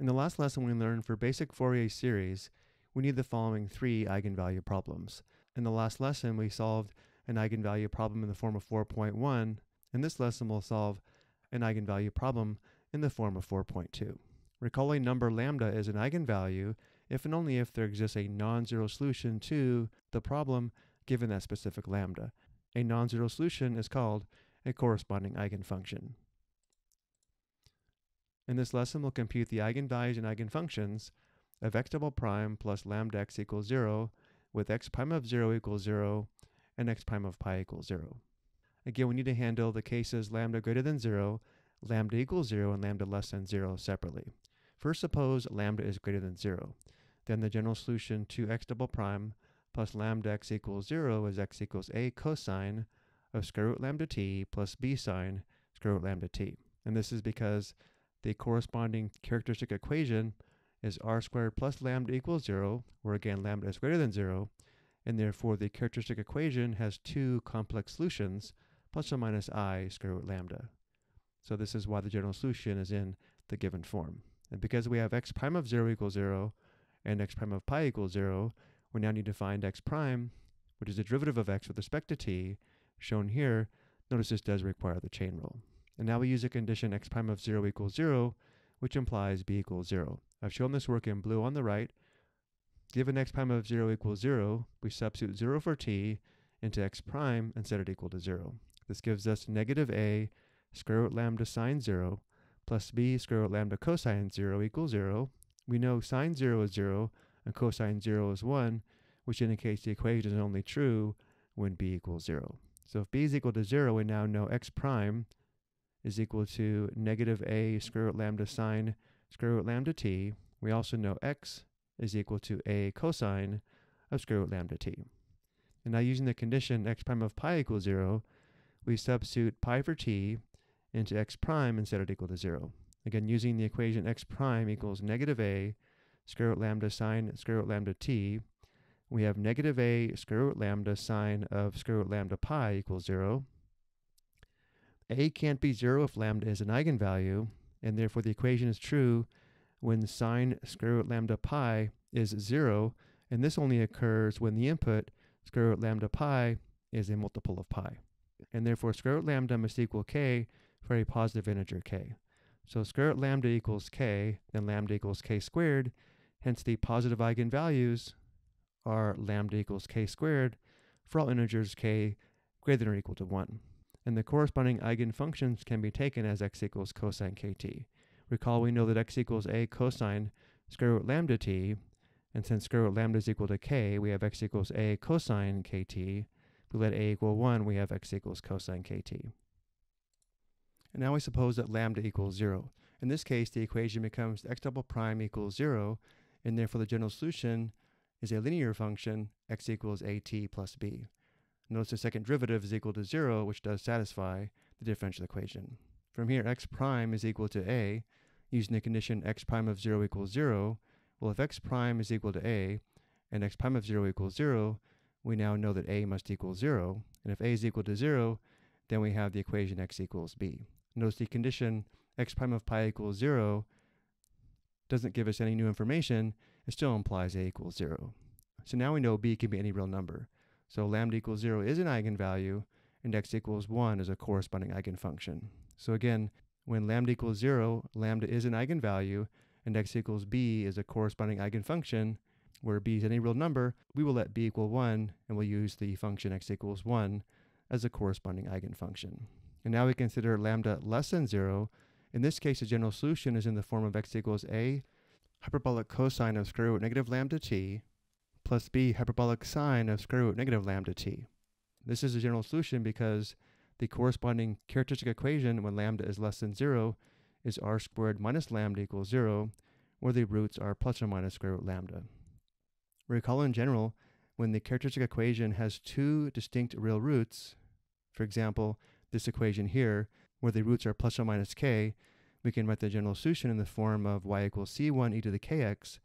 In the last lesson, we learned for basic Fourier series, we need the following three eigenvalue problems. In the last lesson, we solved an eigenvalue problem in the form of 4.1. In this lesson, we'll solve an eigenvalue problem in the form of 4.2. Recall a number lambda is an eigenvalue if and only if there exists a non-zero solution to the problem given that specific lambda. A non-zero solution is called a corresponding eigenfunction. In this lesson, we'll compute the eigenvalues and eigenfunctions of x double prime plus lambda x equals 0 with x prime of 0 equals 0 and x prime of pi equals 0. Again, we need to handle the cases lambda greater than 0, lambda equals 0, and lambda less than 0 separately. First, suppose lambda is greater than 0. Then the general solution to x double prime plus lambda x equals 0 is x equals a cosine of square root lambda t plus b sine square root lambda t. And this is because the corresponding characteristic equation is r squared plus lambda equals 0, where again lambda is greater than 0, and therefore the characteristic equation has two complex solutions, plus or minus i square root lambda. So this is why the general solution is in the given form. And because we have x prime of 0 equals 0 and x prime of pi equals 0, we now need to find x prime, which is the derivative of x with respect to t, shown here. Notice this does require the chain rule. And now we use a condition x prime of 0 equals 0, which implies b equals 0. I've shown this work in blue on the right. Given x prime of 0 equals 0, we substitute 0 for t into x prime and set it equal to 0. This gives us negative a square root lambda sine 0 plus b square root lambda cosine 0 equals 0. We know sine 0 is 0 and cosine 0 is 1, which indicates the equation is only true when b equals 0. So if b is equal to 0, we now know x prime is equal to negative a square root lambda sine square root lambda t. We also know x is equal to a cosine of square root lambda t. And now using the condition x prime of pi equals 0, we substitute pi for t into x prime and set it equal to 0. Again, using the equation x prime equals negative a square root lambda sine square root lambda t, we have negative a square root lambda sine of square root lambda pi equals 0 a can't be 0 if lambda is an eigenvalue, and therefore the equation is true when sine square root lambda pi is 0, and this only occurs when the input square root lambda pi is a multiple of pi. And therefore square root lambda must equal k for a positive integer k. So square root lambda equals k, then lambda equals k squared, hence the positive eigenvalues are lambda equals k squared for all integers k greater than or equal to 1 and the corresponding eigenfunctions can be taken as x equals cosine kt. Recall we know that x equals a cosine square root lambda t, and since square root lambda is equal to k, we have x equals a cosine kt. If we let a equal 1, we have x equals cosine kt. And now we suppose that lambda equals 0. In this case, the equation becomes x double prime equals 0, and therefore the general solution is a linear function x equals at plus b. Notice the second derivative is equal to 0, which does satisfy the differential equation. From here, x prime is equal to a, using the condition x prime of 0 equals 0. Well, if x prime is equal to a, and x prime of 0 equals 0, we now know that a must equal 0. And if a is equal to 0, then we have the equation x equals b. Notice the condition x prime of pi equals 0 doesn't give us any new information. It still implies a equals 0. So now we know b can be any real number. So lambda equals 0 is an eigenvalue, and x equals 1 is a corresponding eigenfunction. So again, when lambda equals 0, lambda is an eigenvalue, and x equals b is a corresponding eigenfunction, where b is any real number, we will let b equal 1, and we'll use the function x equals 1 as a corresponding eigenfunction. And now we consider lambda less than 0. In this case, the general solution is in the form of x equals a hyperbolic cosine of square root negative lambda t plus b hyperbolic sine of square root negative lambda t. This is a general solution because the corresponding characteristic equation when lambda is less than 0 is r squared minus lambda equals 0, where the roots are plus or minus square root lambda. Recall in general, when the characteristic equation has two distinct real roots, for example, this equation here, where the roots are plus or minus k, we can write the general solution in the form of y equals c1 e to the kx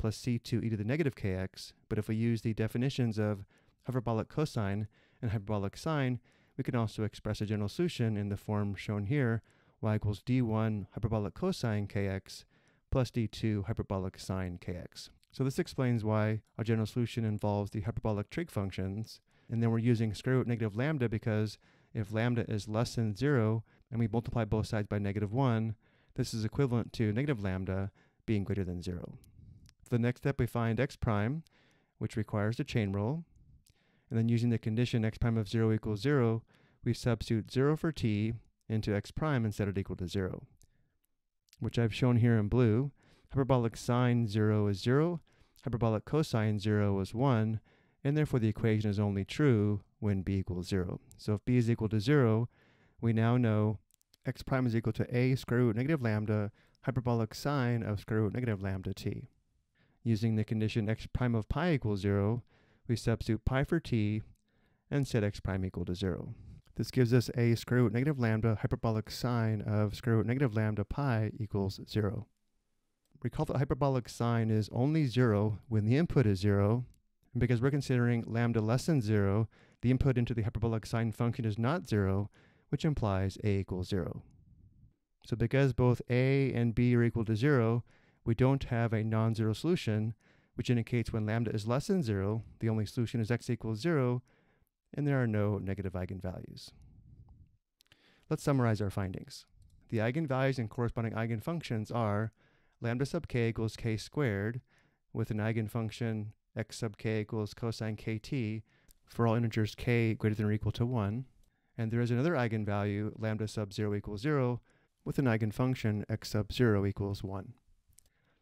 plus c2 e to the negative kx, but if we use the definitions of hyperbolic cosine and hyperbolic sine, we can also express a general solution in the form shown here, y equals d1 hyperbolic cosine kx plus d2 hyperbolic sine kx. So this explains why our general solution involves the hyperbolic trig functions, and then we're using square root negative lambda because if lambda is less than 0 and we multiply both sides by negative 1, this is equivalent to negative lambda being greater than 0. The next step, we find x prime, which requires a chain rule. And then using the condition x prime of 0 equals 0, we substitute 0 for t into x prime and set it equal to 0, which I've shown here in blue. Hyperbolic sine 0 is 0, hyperbolic cosine 0 is 1, and therefore the equation is only true when b equals 0. So if b is equal to 0, we now know x prime is equal to a square root negative lambda hyperbolic sine of square root negative lambda t. Using the condition x prime of pi equals 0, we substitute pi for t and set x prime equal to 0. This gives us a square root negative lambda hyperbolic sine of square root negative lambda pi equals 0. Recall that hyperbolic sine is only 0 when the input is 0, and because we're considering lambda less than 0, the input into the hyperbolic sine function is not 0, which implies a equals 0. So because both a and b are equal to 0, we don't have a non-zero solution, which indicates when lambda is less than 0, the only solution is x equals 0, and there are no negative eigenvalues. Let's summarize our findings. The eigenvalues and corresponding eigenfunctions are lambda sub k equals k squared, with an eigenfunction x sub k equals cosine kt for all integers k greater than or equal to 1, and there is another eigenvalue, lambda sub 0 equals 0, with an eigenfunction x sub 0 equals 1.